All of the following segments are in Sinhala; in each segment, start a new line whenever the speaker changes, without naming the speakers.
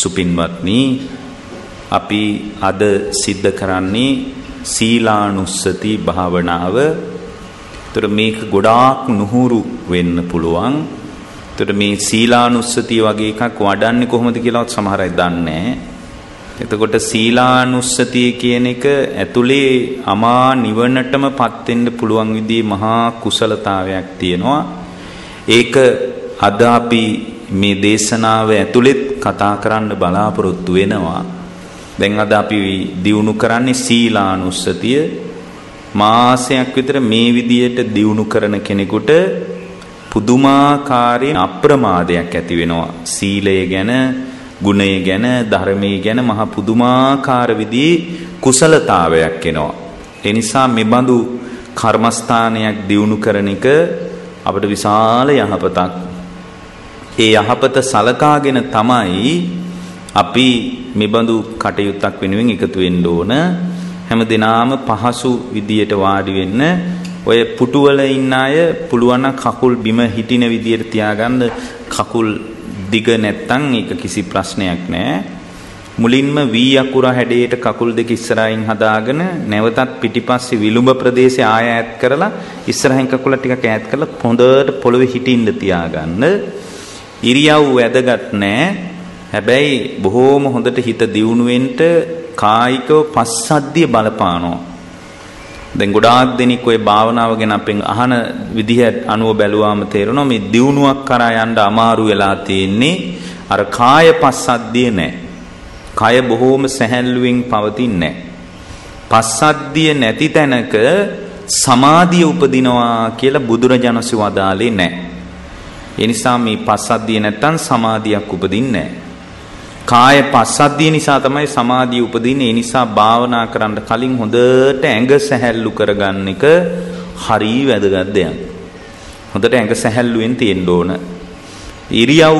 සුපින්වත්නි අපි අද සිද්ධ කරන්නේ සීලානුස්සති භාවනාව. ඒතර මේක ගොඩාක් නුහුරු වෙන්න පුළුවන්. ඒතර මේ සීලානුස්සතිය වගේ එකක් වඩන්නේ කොහොමද කියලාවත් සමහර අය දන්නේ එතකොට සීලානුස්සතිය කියන එක ඇතුලේ අමා නිවනටම පත් වෙන්න පුළුවන් විදිහේ මහා කුසලතාවයක් තියෙනවා. ඒක අද අපි මේ දේශනාව ඇතුළෙත් කතා කරන්න බලාපොරොත්තු වෙනවා. දැන් අද අපි දියුණු කරන්නේ සීලානුස්සතිය. මාසයක් විතර මේ විදියට දියුණු කරන කෙනෙකුට පුදුමාකාරී අප්‍රමාදයක් ඇති වෙනවා. සීලය ගැන, ගුණය ගැන, ධර්මයේ ගැන මහ පුදුමාකාර විදිහේ කුසලතාවයක් එනවා. ඒ නිසා මෙබඳු කර්මස්ථානයක් දියුණු කරන එක අපට විශාල යහපතක්. ඒ යහපත සලකාගෙන තමයි අපි මෙබඳු කටයුත්තක් වෙනුවෙන් එකතු වෙන්න ඕන. හැම දිනාම පහසු විදියට වාඩි වෙන්න ඔය පුටුවල ඉන්න අය පුළුවන් කකුල් බිම හිටින විදියට තියාගන්න කකුල් දිග නැත්තම් ඒක කිසි ප්‍රශ්නයක් නෑ. මුලින්ම වී අකුර හැඩයට කකුල් දෙක ඉස්සරහින් හදාගෙන නැවතත් පිටිපස්සේ විලුඹ ප්‍රදේශය ආය ඈත් කරලා ඉස්සරහින් කකුල ටිකක් ඈත් කරලා හොඳට පොළවේ හිටින්න තියාගන්න. ඉරියව් වැදගත් නෑ. හැබැයි බොහෝම හොඳට හිත දියුණු වෙන්න කායිකව පස්සද්ධිය බලපානවා. දැන් ගොඩාක් දෙනෙක් ওই භාවනාව ගැන අපෙන් අහන විදිහ අනුව බැලුවාම තේරෙනවා මේ දියුණුවක් කරා යන්න අමාරු වෙලා තියෙන්නේ අර කාය පස්සද්ධිය නැහැ. කය බොහෝම සැහැල්ලුවෙන් පවතින්නේ පස්සද්ධිය නැති තැනක සමාධිය උපදිනවා කියලා බුදුරජාණන්සේ වදාළේ නැහැ. ඒ නිසා මේ පස්සද්ධිය නැත්තම් සමාධියක් උපදින්නේ නැහැ. කාය පස්සද්ධිය නිසා තමයි සමාධිය උපදින්නේ. ඒ නිසා භාවනා කරන්න කලින් හොඳට ඇඟ සැහැල්ලු කරගන්න එක හරි වැදගත් දෙයක්. හොඳට ඇඟ සැහැල්ලුවෙන් තියෙන්න ඕන. ඉරියව්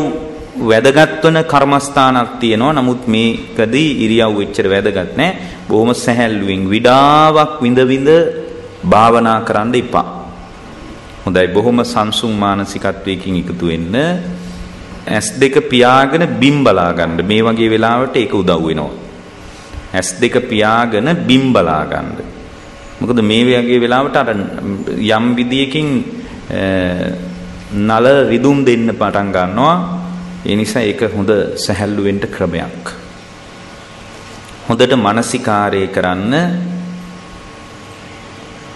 වැදගත් වන කර්මස්ථානක් තියෙනවා. නමුත් මේකදී ඉරියව් එච්චර වැදගත් නැහැ. බොහොම සැහැල්ලුවෙන් විඩාවක් විඳ විඳ භාවනා කරන්න එපා. හොඳයි බොහොම සංසුන් මානසිකත්වයකින් එකතු වෙන්න. S2 පියාගෙන බිම් බලා ගන්න. මේ වගේ වෙලාවට ඒක උදව් වෙනවා. S2 පියාගෙන බිම් බලා ගන්න. මොකද මේ වගේ වෙලාවට අර යම් විදියකින් නල රිදුම් දෙන්න පටන් ගන්නවා. ඒ නිසා ඒක හොඳ සැහැල්ලු වෙන්න ක්‍රමයක්. හොඳට මානසිකාරය කරන්න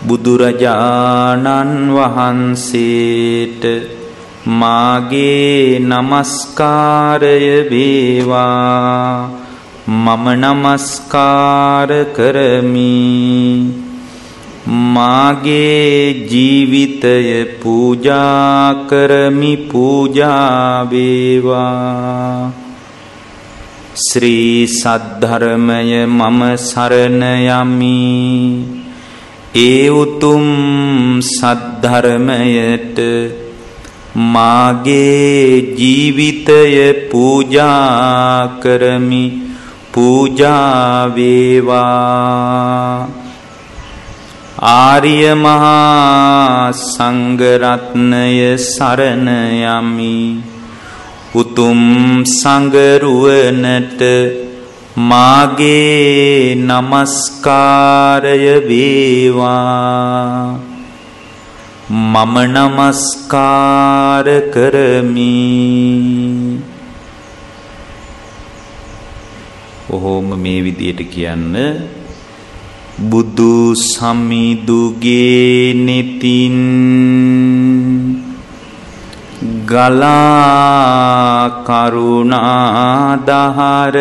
බුදුරජාණන් වහන්සේට මාගේ নমස්කාරය වේවා. මම নমස්කාර කරමි. මාගේ ජීවිතය පූජා කරමි පූජා වේවා. ශ්‍රී සද්ධර්මය මම සරණ යමි. ඒ උතුම් සද්ධර්මයට මාගේ ජීවිතය පූජා කරමි පූජා වේවා. ආර්ය මහා සංඝරත්නය සරණ යමි. උතුම් සංගරුවනට මාගේ নমස්කාරය වේවා. මම නමස්කාර කරමි. ඔහොම මේ විදියට කියන්න බුදු සමිදුගේ නෙතින් ගලා කරුණා දහර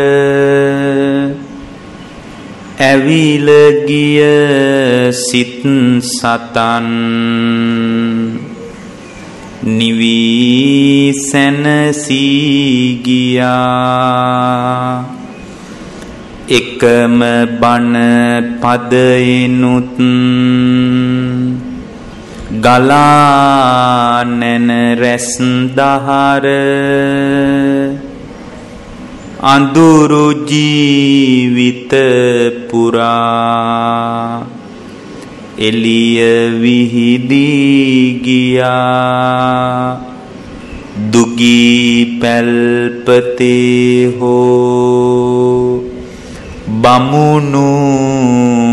ඇවිල ගිය සිත් සතන් නිවී සැනසී ගියා. එකම බණ පදයිනුත් ගලා නැන රැස් දහර අඳුරු ජීවිත පුරා එළිය විහිදී ගියා. දුගී පැල්පතේ හෝ බමුණු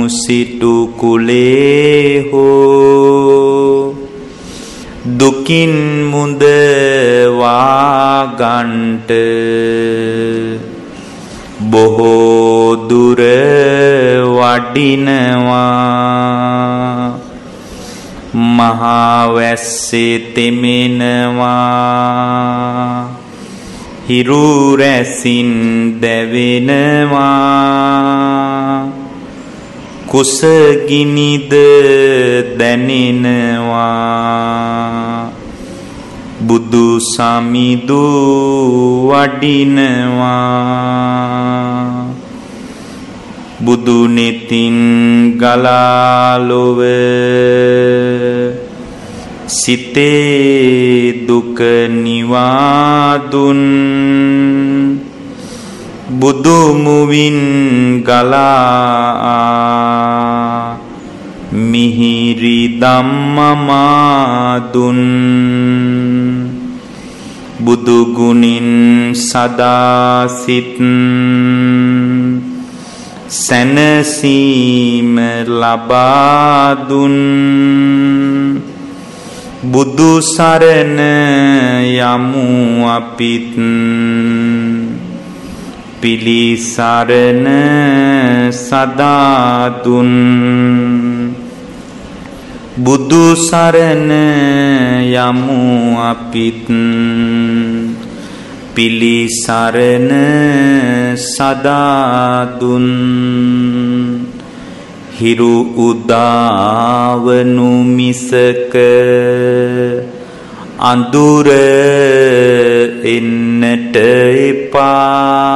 සිටු කුලේ හෝ දුකින් මුදවා ගන්ට බොහෝ දුර වඩිනවා. මහා වැස්සේ තෙමෙනවා. හිරු රැසින් දැවෙනවා. කුසගිනිද දැනෙනවා. බුදු සමිදු වඩිනවා. බුදු නෙතින් ගලාලොව සිතේ දුක නිවාදුන් බුදුමුවින් ගලා මිහිරි ධම්මමාදුන් බුදුගුණින් සදාසිත් සැනසීම ලබාදුන් බුදු සරණ යමු අපිත්. පිලිසරණ සදාදුන් බුදු සරණ යමු අපිත්. පිලිසරණ සදාදුන් හිරු උදාවනු මිසක අඳුර එන්නට එපා.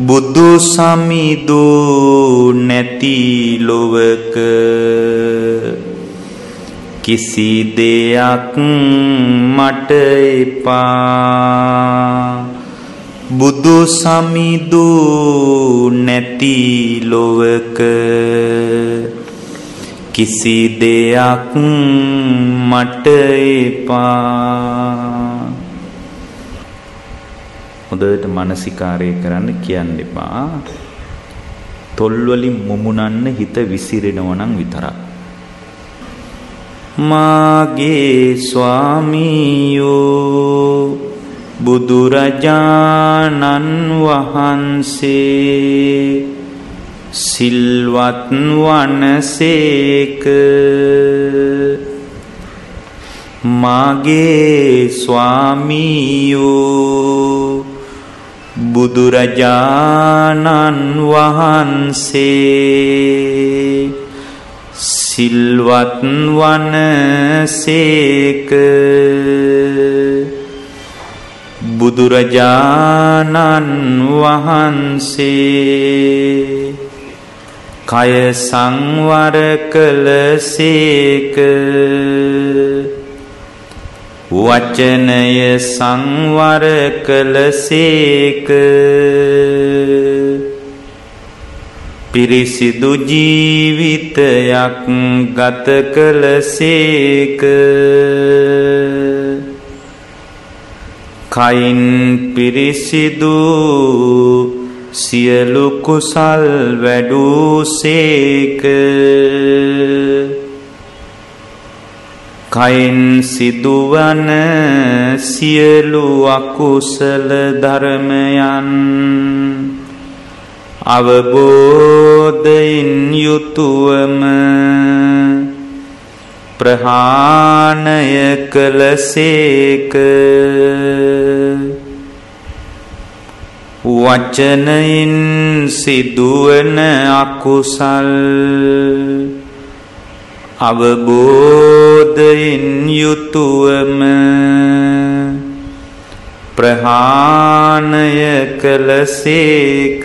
බුදු සමිදු නැති ලොවක කිසි දෙයක් මට එපා. බුදු සමිදු නැති ලොවක. කිසි දෙයක් මට එපා. හොඳට මානසිකාරය කරන්න කියන්න එපා. තොල්වලින් මුමුණන්න හිත විසිරෙනව නම් විතරක්. මාගේ ස්වාමීයෝ බුදුරජාණන් වහන්සේ සිල්වත් වනසේක. මාගේ ස්වාමීයෝ බුදුරජාණන් වහන්සේ සිල්වත් වනසේක. බුදුරජාණන් වහන්සේ කය සංවර කළසේක වචනය සංවර කළසේක පිරිසිදු ජීවිතයක් ගත කළසේක කයින් පිරිසිදු සියලු කුසල් වැඩූසේක කයින් සිදුවන සියලු අකුසල ධර්මයන් අවබෝධයෙන් යුතුවම ප්‍රහාණය කළසේක වචනයින් සිදුවන අකුසල් අවබෝධයෙන් යුතුවම ප්‍රහාණය කළසේක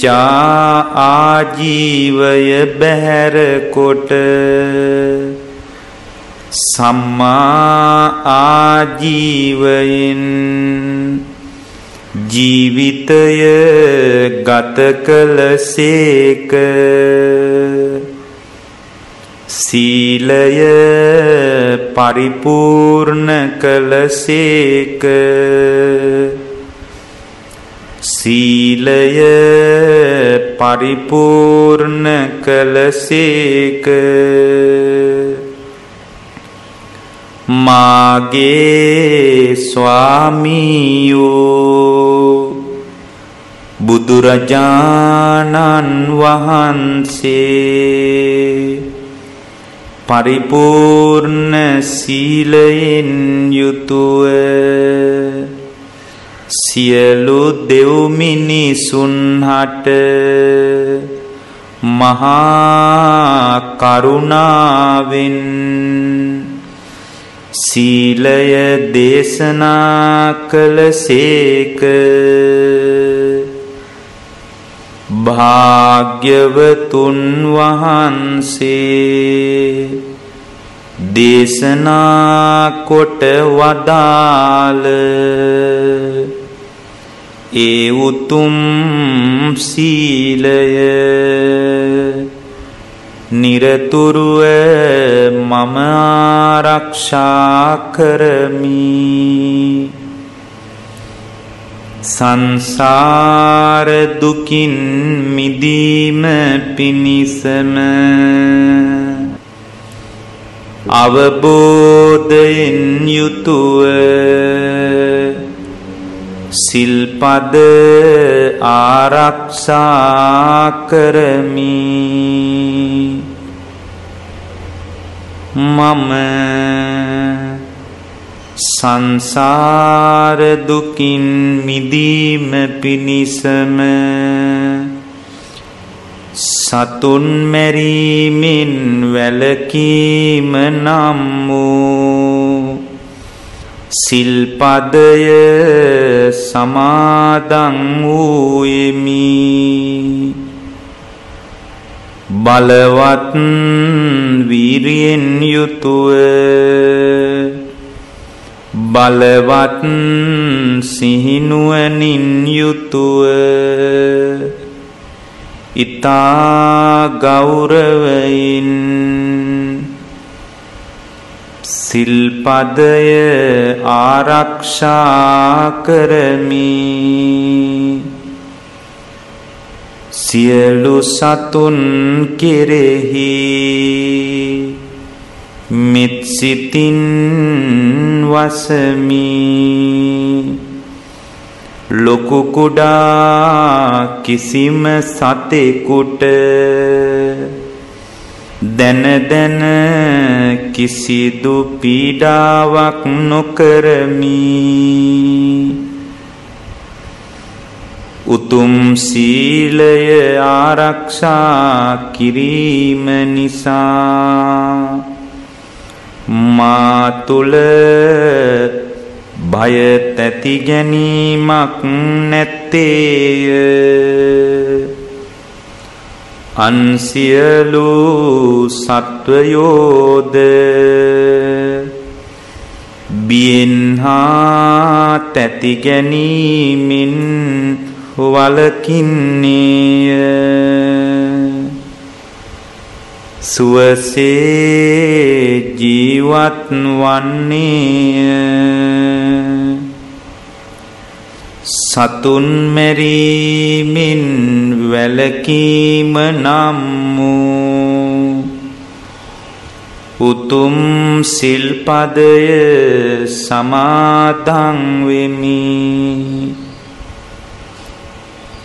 මිච්ඡා ආජීවය බැහැර කොට සම්මා ආජීවයෙන් ජීවිතය ගත කළසේක සීලය පරිපූර්ණ කළසේක සීලය පරිපූර්ණ කළසේක මාගේ ස්වාමීයෝ බුදුරජාණන් වහන්සේ පරිපූර්ණ සීලයෙන් යුතුව සියලු දෙව් මිනිසුන් හට මහා කරුණාවෙන් සීලය දේශනා කළසේක භාග්‍යවතුන් වහන්සේ දේශනා කොට වදාළ ඒ උතුම් සීලය. නිරතුරුව මම ආරක්ෂා කරමි. සංසාර දුකින් මිදීම පිණිසම අවබෝධයෙන් යුතුව සිල්පද ආරක්ෂා කරමි මම සංසාර දුකින් මිදීම පිණිසම සතුන් මැරීමෙන් වැළකීම නම් වූ සිල්පදය සමාදන් වූයෙමි. බලවත් වීරියෙන් යුතුව බලවත් සිහිනුවනින් යුතුව ඉතා ගෞරවයින් සිල්පදය ආරක්ෂා කරමි. සියලු සතුන් කෙරෙහි මිත්සිතින් වසමි. ලොකු කුඩා කිසිම සතෙකුට දැන දැන කිසිදු පීඩාවක් නොකරමි. උතුම් සීලය ආරක්ෂා කිරීම නිසා මා තුල බය තැති ගැනීමක් නැත්තේය. අන්සියලු සත්වයෝද බියෙන් හා තැති ගැනීමෙන් වලකින්නේය සුවසේ ජීවත් වන්නේය. සතුන් මැරීමෙන් වැළකීම නම් වූ උතුම් සිල්පදය සමාදන් වෙමි.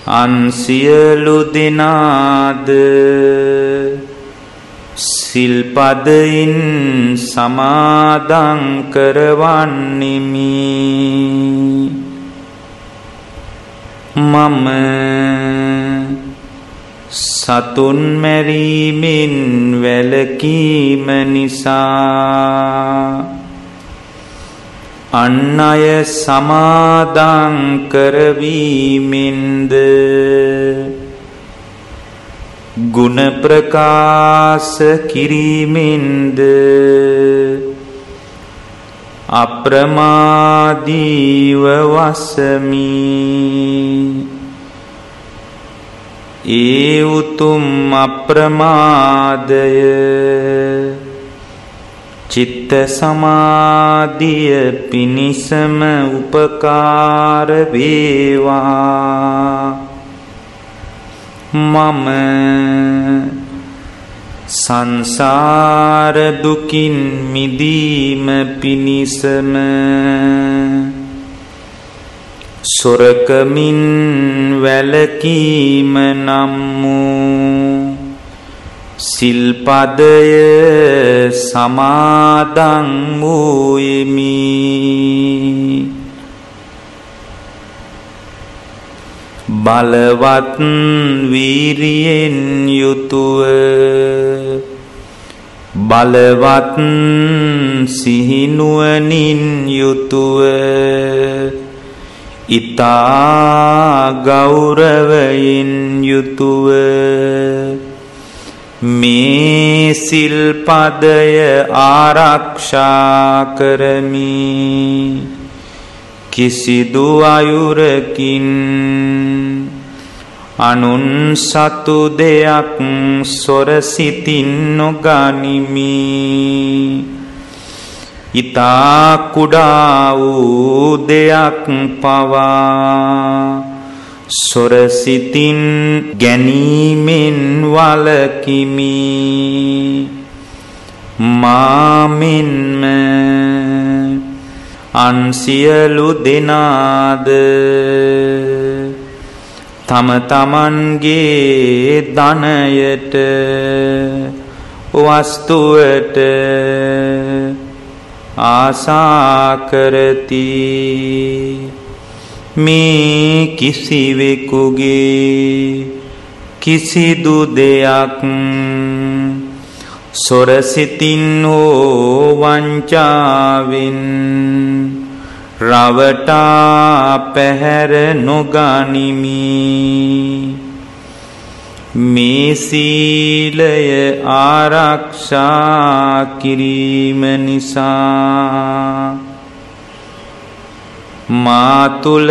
අන්සියලු දෙනාද සිල්පදයින් සමාදං කරවන්නෙමි. මම සතුන් මැරීමෙන් වැළකීම නිසා අන් අය සමාදං කරවීමෙන්ද ගුණ ප්‍රකාශ කිරීමෙන්ද අප්‍රමාදීව වසමි. ඒ උතුම් අප්‍රමාදය චිත්ත සමාධිය පිනිසම උපකාර වේවා. මම සංසාර දුකින් මිදීම පිනිසම සොරකමින් වැලකීම නම් වූ සිල්පදය සමාදන් වූයෙමි. බලවත් වීරියෙන් යුතුව. බලවත් සිහිනුවනින් යුතුව. ඉතා ගෞරවයෙන් යුතුව. මේ සිල්පදය ආරක්ෂා කරමි. කිසිදු අයුරකින් අනුන් සතු දෙයක් සොරසිතින් නොගනිමි. ඉතා කුඩා වූ දෙයක් පවා සොරසිතින් ගැනීමෙන් වලකිමි මාමෙන්ම අන්සියලු දෙනාද තම තමන්ගේ ධනයට වස්තුවට ආසා කරති. මේ කිසිවෙකුගේ කිසිදු දෙයක් සොරසිතින් හෝ වංචාවෙන් රවටා පැහැර නොගනිමි. මේ සීලය ආරක්ෂා කිරීම නිසා. මා තුල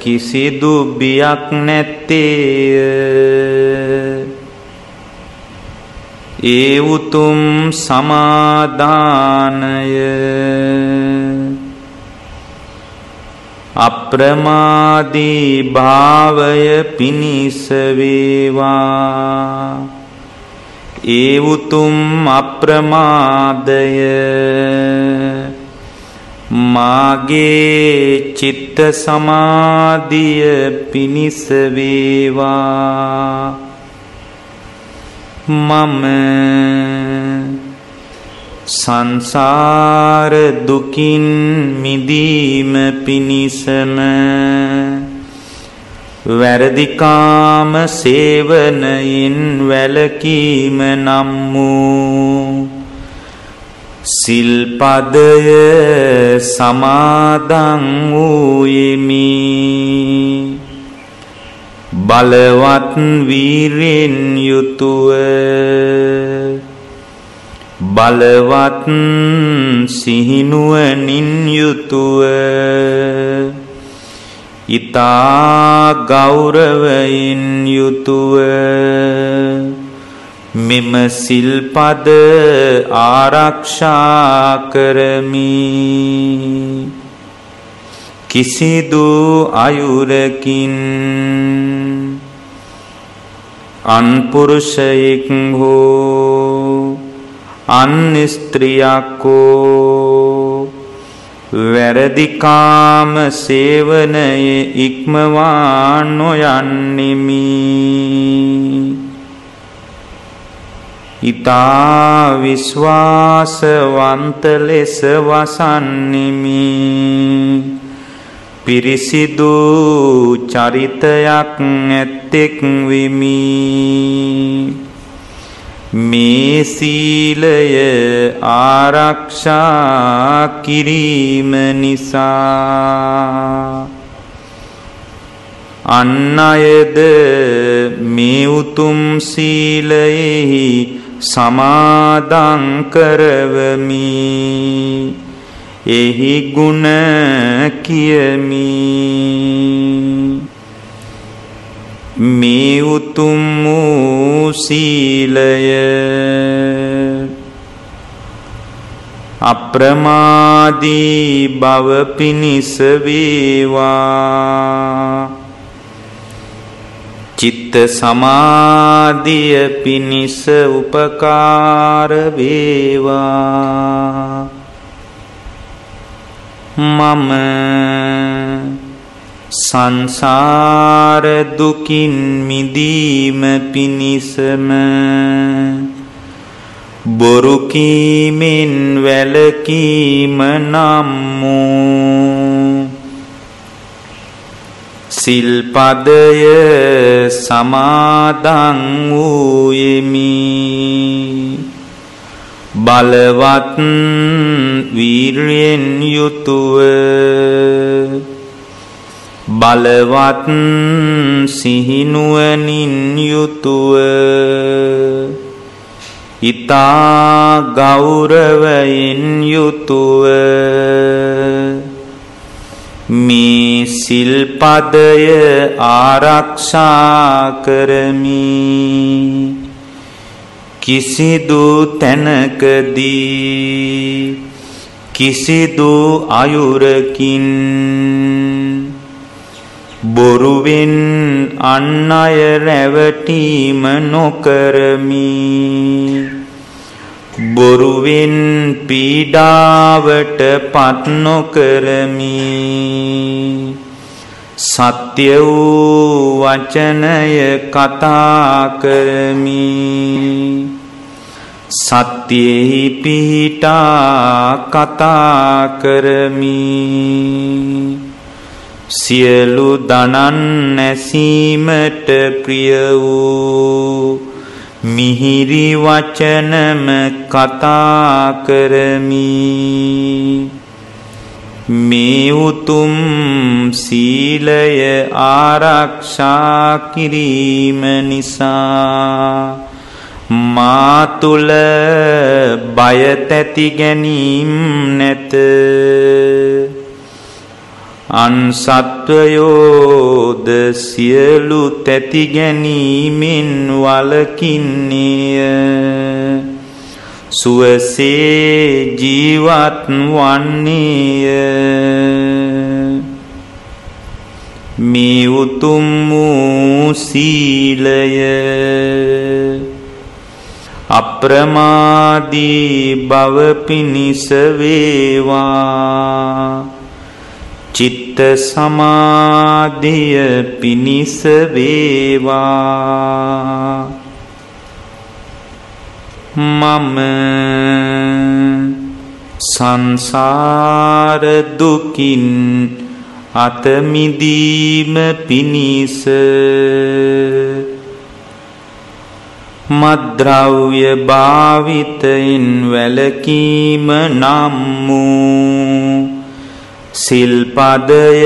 කිසිදු බියක් නැත්තේය. ඒ උතුම් සමාදානය. අප්‍රමාදී භාවය පිණිස වේවා. ඒ උතුම් අප්‍රමාදය. මාගේ චිත්ත සමාධිය පිණිස වේවා. මම සංසාර දුකින් මිදීම පිණිසම වැරදිකාම සේවනයෙන් වැලකීම නම් වූ සිල්පදය සමාදන් වූයෙමි. බලවත් වීරෙන් යුතුව බලවත් සිහිනුවනින් යුතුව ඊතා ගෞරවයෙන් යුතුව. මෙම සිල්පද ආරක්ෂා කරමි. කිසිදු අයුරකින් අන්පුරුෂයෙක් හෝ අන් ස්ත්‍රියක් හෝ වැරදිකාම සේවනයේ ඉක්මවා නොයන්නෙමි. ඊතා විශ්වාසවන්ත ලෙස වසන්නෙමි. පිරිසිදු චරිතයක් ඇත්තෙක් වෙමි. මේ සීලය ආරක්ෂා කිරීම නිසා. අන් අයද මේ උතුම් සීලයෙහි සමාදං කරවමි. එහි ගුණ කියමි. මේ උතුම් වූ සීලය. අප්‍රමාදී බව පිණිස වේවා. චිත්ත සමාධිය පිණිස උපකාර වේවා. මම සංසාර දුකින් මිදීම පිණිසම බොරු කීමෙන් වැළකීම නම් වූ සිල්පදය සමාදන් වූයෙමි. බලවත් වීරයෙන් යුතුව බලවත් සිහිනුවනින් යුතුව. ඉතා ගෞරවයෙන් යුතුව. මේ සිල්පදය ආරක්ෂා කරමි. කිසිදු තැනකදී කිසිදු අයුරකින් බොරුවෙන් අන් අය රැවටීම නොකරමි. බොරුවෙන් පීඩාවට පත් නොකරමි. සත්‍ය වූ වචනය කතා කරමි. සත්‍යෙහි පිහිටා කතා කරමි. සියලු දනන් නැසීමට ප්‍රිය වූ මිහිරි වචනම කතා කරමි. මේ උතුම් සීලය ආරක්ෂා කිරීම නිසා මා තුල බය තැති ගැනීම නැත. අන් සත්වයෝද සියලු තැති ගැනීමෙන් වලකින්නේය සුවසේ ජීවත් වන්නේය. මේ උතුම් වූ සීලය. අප්‍රමාදී බව පිණිස වේවා. චිත්ත සමාධිය පිනිස වේවා. මම සංසාර දුකින් අත මිදීම පිණිස මද්ද්‍රව්‍ය භාවිතයින් වැළකීම නම් වූ සිල්පදය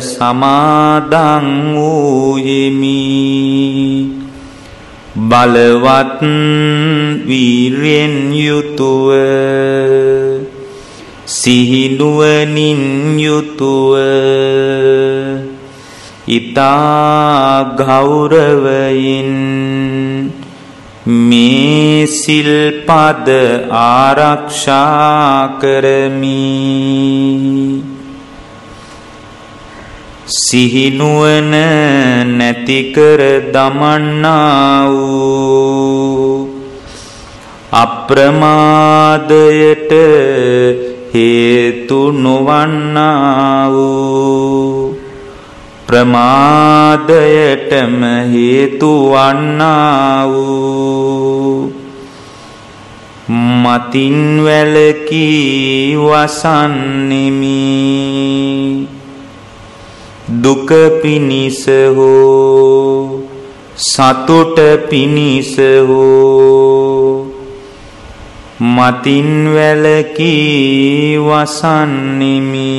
සමාදන් වූයෙමි. බලවත් වීරයෙන් යුතුව සිහිනුවනින් යුතුව ඉතා ගෞරවයින් මේ සිල්පද ආරක්ෂා කරමි. සිහිනුවන නැතිකර දමන්නා වූ අප්‍රමාදයට හේතු නොවන්නා වූ ප්‍රමාදයටම හේතු වන්නා වූ මතින් වැලකී වසන්නෙමි. දුක පිනිස හෝ සතුට පිනිස හෝ මතින් වැලකී වසන්නෙමි.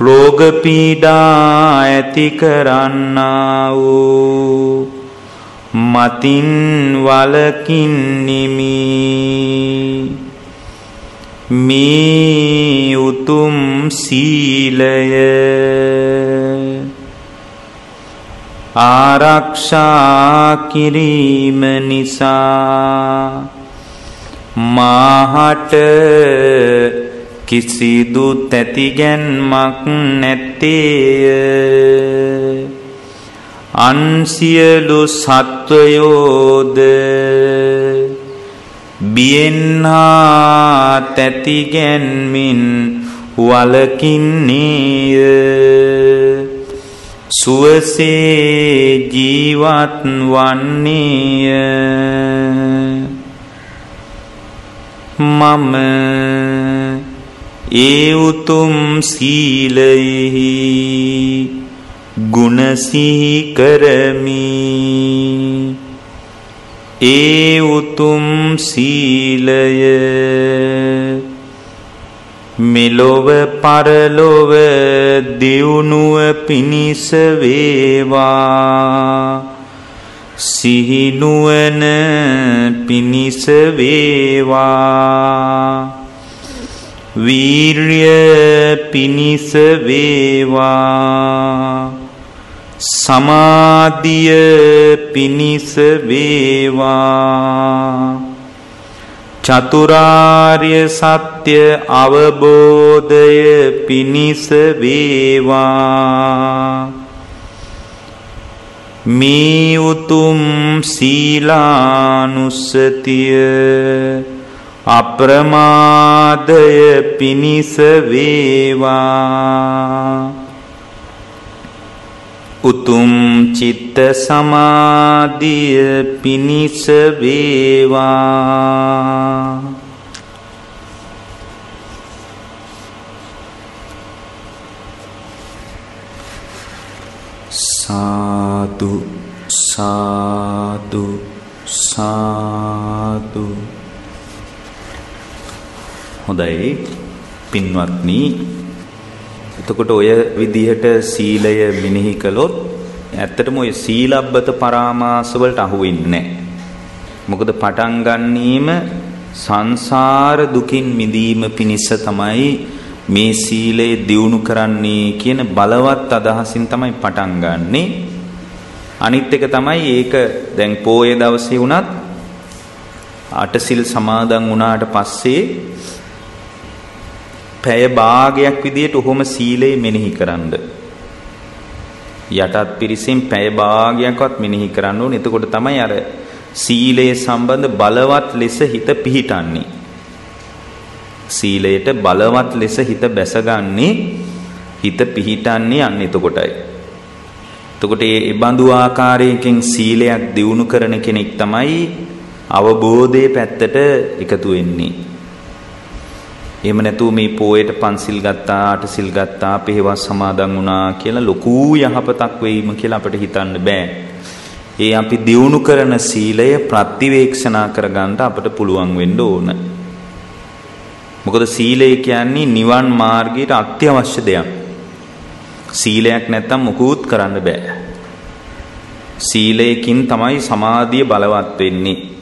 රෝග පීඩා ඇති කරන්නා වූ මතින් වලකින්නිමි මේ උතුම් සීලය. ආරක්ෂා කිරීම නිසා මාහට කිසිදු තැතිගැන්මක් නැත්තේය. අන්සියලු සත්වයෝද බියෙන්හා තැතිගැන්මින් වලකින්නේය සුවසේ ජීවත් වන්නේය. මම ඒ උතුම් සීලයෙහි ගුණසිහි කරමි. ඒ උතුම් සීලය මෙලොව පරලොව දියුණුව පිණිස වේවා. සිහිනුවන පිණිස වේවා. වීර්ය පිණිස වේවා. සමාධිය පිණිස වේවා. චතුරාර්ය සත්‍ය අවබෝධය පිණිස වේවා. මේ උතුම් සීලානුස්සතිය අප්‍රමාදය පිණිස වේවා. උතුම් චිත්ත සමාධිය පිණිස වේවා. සාදු සාදු සාදු. හොඳයි පින්වත්නි එතකොට ඔය විදිහට සීලය මෙනෙහි කළොත් ඇත්තටම ඔය සීලබ්බත පරාමාස වලට අහු වෙන්නේ මොකද පටන් ගන්නීම සංසාර දුකින් මිදීම පිණිස තමයි මේ සීලය දියුණු කරන්නේ කියන බලවත් අදහසින් තමයි පටන් ගන්නෙ. අනිත් එක තමයි ඒක දැන් පෝය දවසේ වුණත් අටසිල් සමාදන් වුණාට පස්සේ පැය භාගයක් විදියට ඔහොම සීලය මෙනෙහි කරන්න. යටත් පිරිසින් පැය භාගයක්වත් මෙනෙහි කරන්න ඕනේ. එතකොට තමයි අර සීලයේ සම්බන්ධ බලවත් ලෙස හිත පිහිටන්නේ. සීලයට බලවත් ලෙස හිත බැසගන්නේ හිත පිහිටන්නේ අන්න එතකොටයි. එතකොට මේ බඳු ආකාරයකින් සීලයක් දියුණු කරන කෙනෙක් තමයි අවබෝධයේ පැත්තට එකතු වෙන්නේ. එහෙම නැතුව මේ පෝයට පන්සිල් ගත්තා අටසිල් ගත්තා පෙහෙවස් සමාදන් වුණා කියලා ලොකු යහපතක් වෙයිම කියලා අපිට හිතන්න බෑ. ඒ අපි දියුණු කරන සීලය ප්‍රතිවේක්ෂණා කරගන්න අපිට පුළුවන් වෙන්න ඕන. මොකද සීලය කියන්නේ නිවන් මාර්ගයට අත්‍යවශ්‍ය දෙයක්. සීලයක් නැත්තම් මුකුත් කරන්න බෑ. සීලයකින් තමයි සමාධිය බලවත් වෙන්නේ.